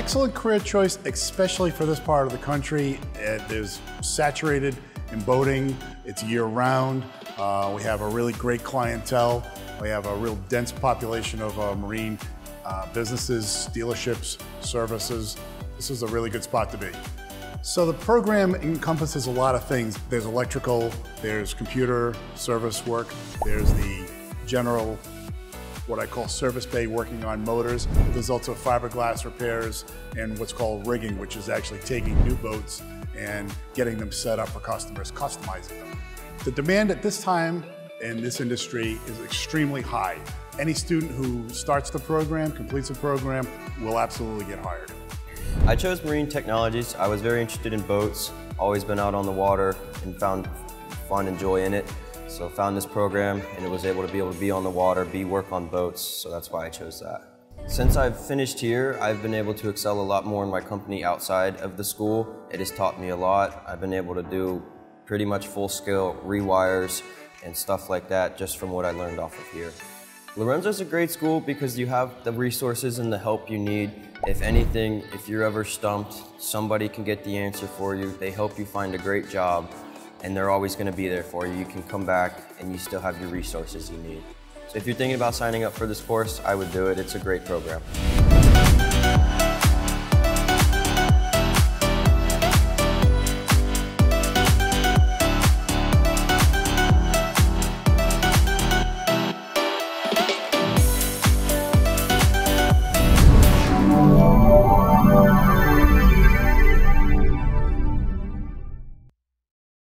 excellent career choice, especially for this part of the country. It is saturated in boating. It's year round. Uh, we have a really great clientele. We have a real dense population of uh, marine uh, businesses, dealerships, services. This is a really good spot to be. So the program encompasses a lot of things. There's electrical, there's computer service work, there's the general what I call service bay working on motors. There's also fiberglass repairs and what's called rigging, which is actually taking new boats and getting them set up for customers, customizing them. The demand at this time in this industry is extremely high. Any student who starts the program, completes the program, will absolutely get hired. I chose marine technologies. I was very interested in boats, always been out on the water and found fun and joy in it. So found this program and it was able to be able to be on the water, be work on boats, so that's why I chose that. Since I've finished here, I've been able to excel a lot more in my company outside of the school. It has taught me a lot. I've been able to do pretty much full scale rewires and stuff like that just from what I learned off of here. Lorenzo's a great school because you have the resources and the help you need. If anything, if you're ever stumped, somebody can get the answer for you. They help you find a great job and they're always going to be there for you. You can come back and you still have your resources you need. So if you're thinking about signing up for this course, I would do it. It's a great program.